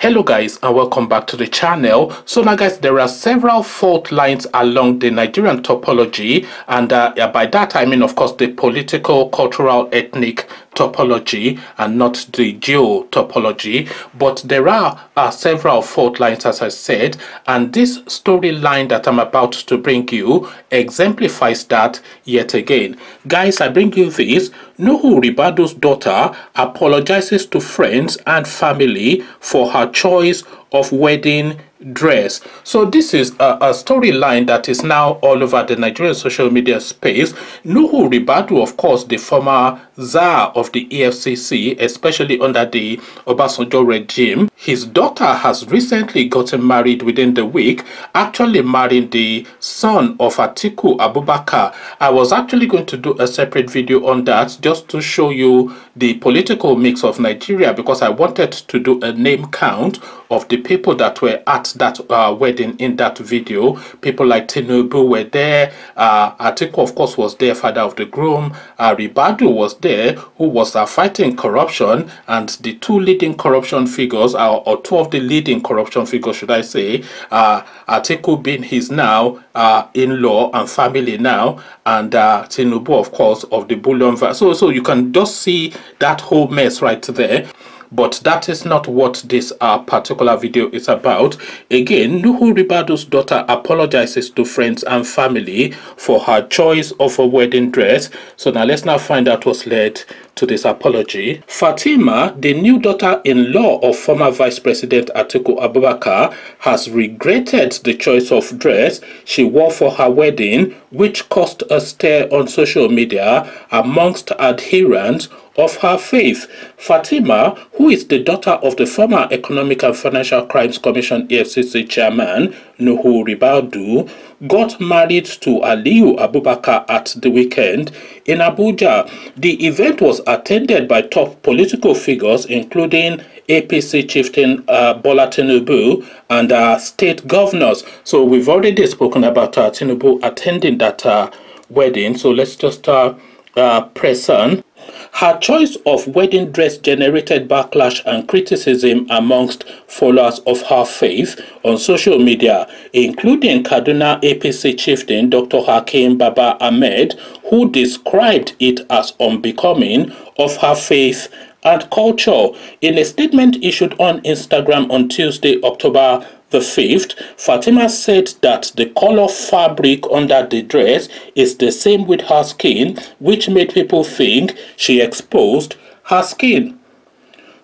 hello guys and welcome back to the channel. So now guys there are several fault lines along the nigerian topology and uh, by that i mean of course the political cultural ethnic topology and not the geo topology but there are uh, several fault lines as i said and this storyline that i'm about to bring you exemplifies that yet again. Guys i bring you this. Nuhu Ribadu's daughter apologizes to friends and family for her choice of wedding dress. So this is a, a storyline that is now all over the Nigerian social media space. Nuhu Ribadu, of course, the former czar of the EFCC, especially under the Obasanjo regime, his daughter has recently gotten married within the week, actually marrying the son of Atiku Abubakar. I was actually going to do a separate video on that just to show you the political mix of Nigeria because I wanted to do a name count of the people that were at that uh, wedding in that video. People like Tinubu were there. Uh, Atiku, of course, was there, father of the groom. Uh, Ribadu was there, who was uh, fighting corruption. And the two leading corruption figures, uh, or two of the leading corruption figures, should I say, uh, Atiku being his now uh, in-law and family now, and uh, Tinubu, of course, of the bullion. So, so you can just see that whole mess right there but that is not what this uh, particular video is about. Again, Nuhu Ribadu's daughter apologizes to friends and family for her choice of a wedding dress. So now let's now find out what's led to this apology. Fatima, the new daughter-in-law of former Vice President Atiku Abubakar, has regretted the choice of dress she wore for her wedding, which caused a stir on social media amongst adherents of her faith. Fatima, who is the daughter of the former Economic and Financial Crimes Commission EFCC chairman, Nuhu Ribadu, got married to Aliyu Abubakar at the weekend in Abuja. The event was attended by top political figures including APC chieftain uh, Bola Tinubu and uh, state governors. So we've already spoken about uh, Tinubu attending that uh, wedding. So let's just uh, uh, press on. Her choice of wedding dress generated backlash and criticism amongst followers of her faith on social media, including Kaduna APC chieftain Dr. Hakim Baba Ahmed, who described it as unbecoming of her faith and culture. In a statement issued on Instagram on Tuesday, October the 5th, Fatima said that the color fabric under the dress is the same with her skin, which made people think she exposed her skin.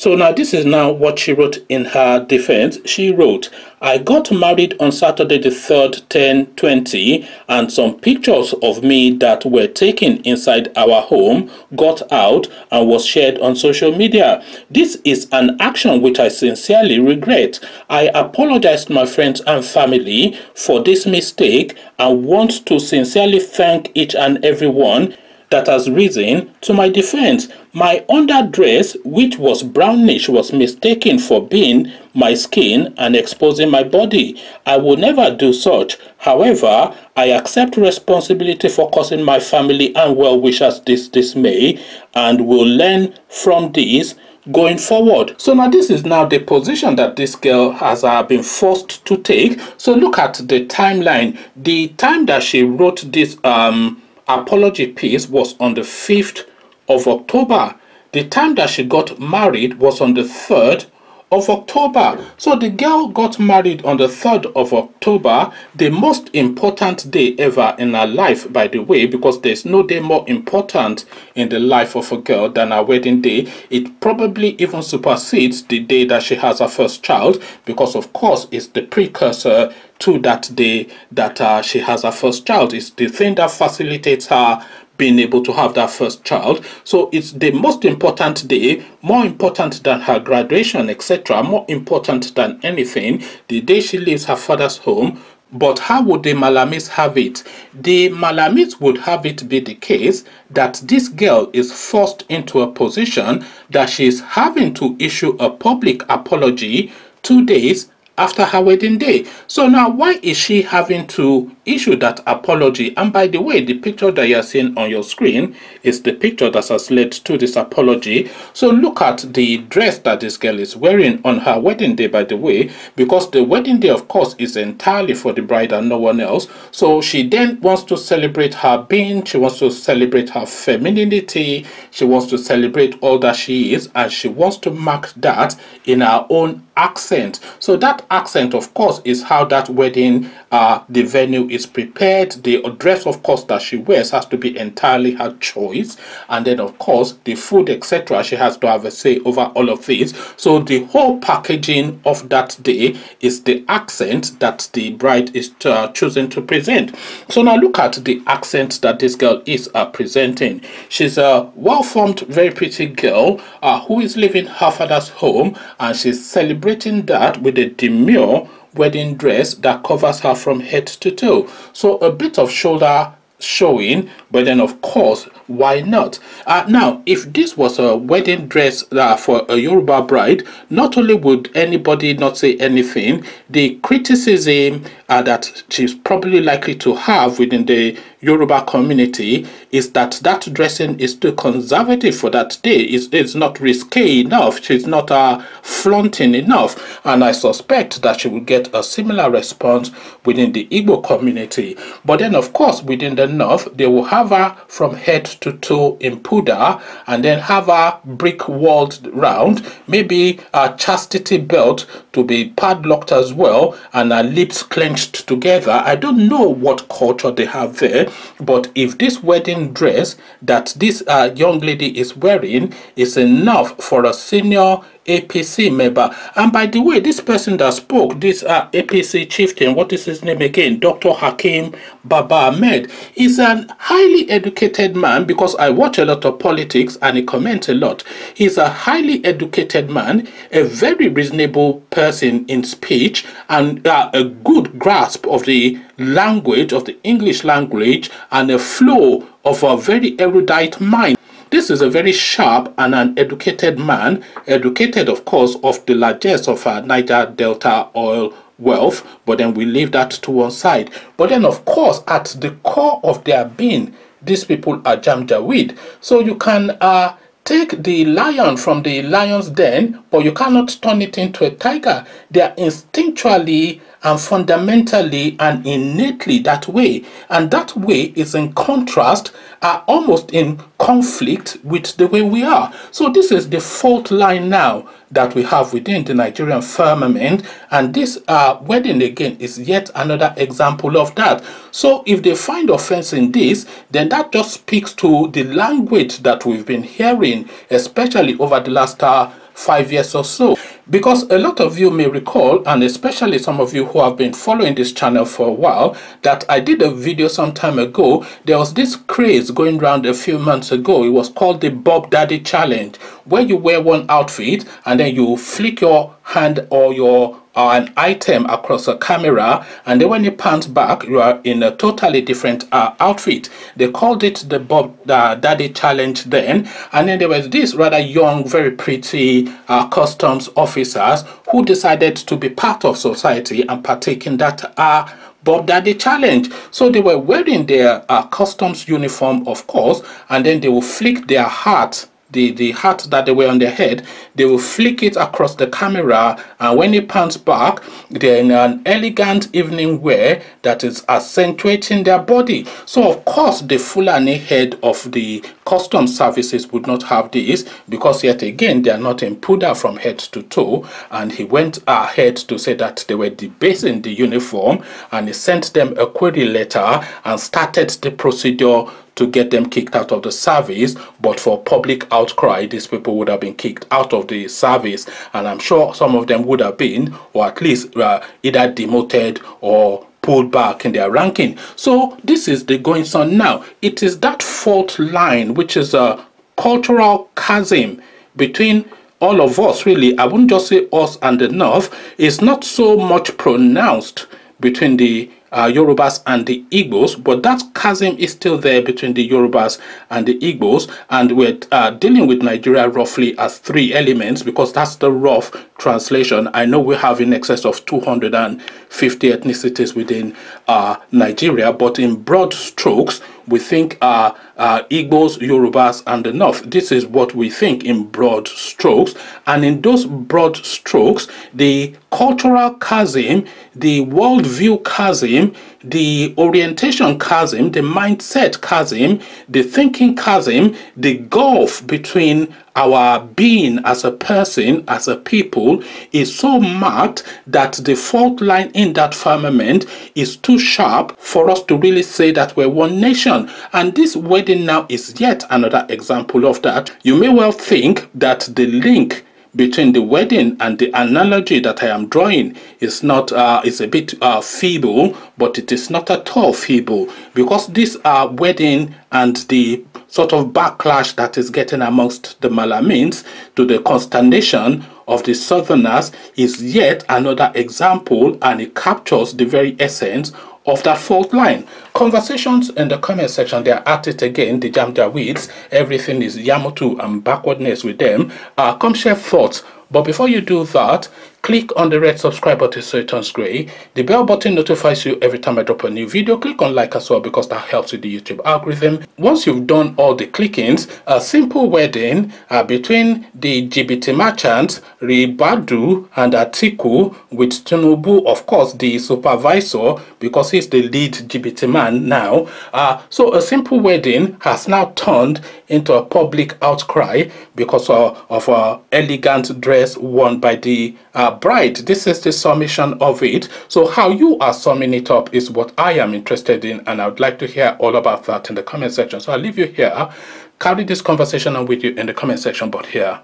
So now this is now what she wrote in her defense. She wrote, I got married on Saturday the 3rd, 1020 and some pictures of me that were taken inside our home got out and was shared on social media. This is an action which I sincerely regret. I apologize to my friends and family for this mistake and want to sincerely thank each and everyone that has risen to my defense. My underdress, which was brownish, was mistaken for being my skin and exposing my body. I will never do such. However, I accept responsibility for causing my family and well-wishers this dismay and will learn from this going forward. So now this is now the position that this girl has uh, been forced to take. So look at the timeline. The time that she wrote this um apology piece was on the 5th of October. The time that she got married was on the 3rd of October. So the girl got married on the 3rd of October, the most important day ever in her life, by the way, because there's no day more important in the life of a girl than her wedding day. It probably even supersedes the day that she has her first child, because of course it's the precursor to that day that uh, she has her first child. It's the thing that facilitates her being able to have that first child. So it's the most important day, more important than her graduation, etc., more important than anything, the day she leaves her father's home. But how would the Malamis have it? The Malamis would have it be the case that this girl is forced into a position that she is having to issue a public apology two days after her wedding day. So now why is she having to issue that apology? And by the way, the picture that you're seeing on your screen is the picture that has led to this apology. So look at the dress that this girl is wearing on her wedding day, by the way, because the wedding day, of course, is entirely for the bride and no one else. So she then wants to celebrate her being, she wants to celebrate her femininity, she wants to celebrate all that she is, and she wants to mark that in her own accent. So that accent, of course, is how that wedding, uh, the venue is prepared. The dress, of course, that she wears has to be entirely her choice. And then, of course, the food, etc. She has to have a say over all of these. So the whole packaging of that day is the accent that the bride is uh, choosing to present. So now look at the accent that this girl is uh, presenting. She's a well-formed, very pretty girl uh, who is living her father's home and she's celebrating celebrating that with a demure wedding dress that covers her from head to toe. So a bit of shoulder showing but then of course why not uh, now if this was a wedding dress uh, for a Yoruba bride not only would anybody not say anything the criticism uh, that she's probably likely to have within the Yoruba community is that that dressing is too conservative for that day. It's, it's not risque enough. She's not uh, flaunting enough. And I suspect that she will get a similar response within the Igbo community. But then, of course, within the North, they will have her from head to toe in purdah and then have her brick walled round, maybe a chastity belt to be padlocked as well, and her lips clenched together. I don't know what culture they have there but if this wedding dress that this uh, young lady is wearing is enough for a senior APC member. And by the way, this person that spoke, this uh, APC chieftain, what is his name again? Dr. Hakim Baba Ahmed, is an highly educated man because I watch a lot of politics and he comments a lot. He's a highly educated man, a very reasonable person in speech, and uh, a good grasp of the language, of the English language, and a flow of a very erudite mind. This is a very sharp and an educated man, educated, of course, of the largesse of our Niger Delta oil wealth, but then we leave that to one side. But then, of course, at the core of their being, these people are Janjaweed. So you can uh, take the lion from the lion's den, but you cannot turn it into a tiger. They are instinctually and fundamentally and innately that way. And that way is in contrast, are almost in conflict with the way we are. So this is the fault line now that we have within the Nigerian firmament. And this uh, wedding again is yet another example of that. So if they find offense in this, then that just speaks to the language that we've been hearing, especially over the last uh, five years or so. Because a lot of you may recall, and especially some of you who have been following this channel for a while, that I did a video some time ago. There was this craze going around a few months ago. It was called the Bop Daddy Challenge, where you wear one outfit and then you flick your hand or your an item across a camera and then when you pans back you are in a totally different uh, outfit they called it the bop uh, daddy challenge then and then there was this rather young very pretty uh, customs officers who decided to be part of society and partake in that uh, Bop Daddy challenge. So they were wearing their uh, customs uniform, of course, and then they will flick their hat the, the hat that they wear on their head, they will flick it across the camera and when it pans back, they're in an elegant evening wear that is accentuating their body. So of course the Fulani head of the custom services would not have this because yet again they are not in Purdah from head to toe. And he went ahead to say that they were debasing the uniform and he sent them a query letter and started the procedure to get them kicked out of the service. But for public outcry these people would have been kicked out of the service. And i'm sure some of them would have been or at least uh, either demoted or pulled back in their ranking. So this is the going on now. It is that fault line which is a cultural chasm between all of us really. I wouldn't just say us and the north. Is not so much pronounced between the uh, Yorubas and the Igbos, but that chasm is still there between the Yorubas and the Igbos, and we're uh, dealing with Nigeria roughly as three elements because that's the rough translation. I know we have in excess of 250 ethnicities within uh, Nigeria, but in broad strokes, we think uh, uh, Igbos, Yorubas, and the North. This is what we think in broad strokes. And in those broad strokes, the cultural chasm, the worldview chasm, the orientation chasm, the mindset chasm, the thinking chasm, the gulf between our being as a person, as a people, is so marked that the fault line in that firmament is too sharp for us to really say that we're one nation. And this wedding now is yet another example of that. You may well think that the link between the wedding and the analogy that I am drawing is not uh, is a bit uh, feeble, but it is not at all feeble because this uh, wedding and the sort of backlash that is getting amongst the Malamins to the consternation of the Southerners is yet another example and it captures the very essence of that fault line. Conversations in the comment section, they are at it again, they Janjaweeds. everything is Yamutu and backwardness with them. Uh, come share thoughts. But before you do that, click on the red subscribe button so it turns gray. The bell button notifies you every time I drop a new video. Click on like as well because that helps with the YouTube algorithm. Once you've done all the clickings, a simple wedding uh, between the gbt merchants, Ribadu and Atiku with Tinubu, of course, the supervisor because he's the lead gbt man now. Uh, so a simple wedding has now turned into a public outcry because uh, of a elegant dress worn by the uh, bride. This is the summation of it. So how you are summing it up is what I am interested in and I would like to hear all about that in the comment section. So I'll leave you here. Carry this conversation on with you in the comment section. But here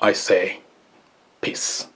I say peace.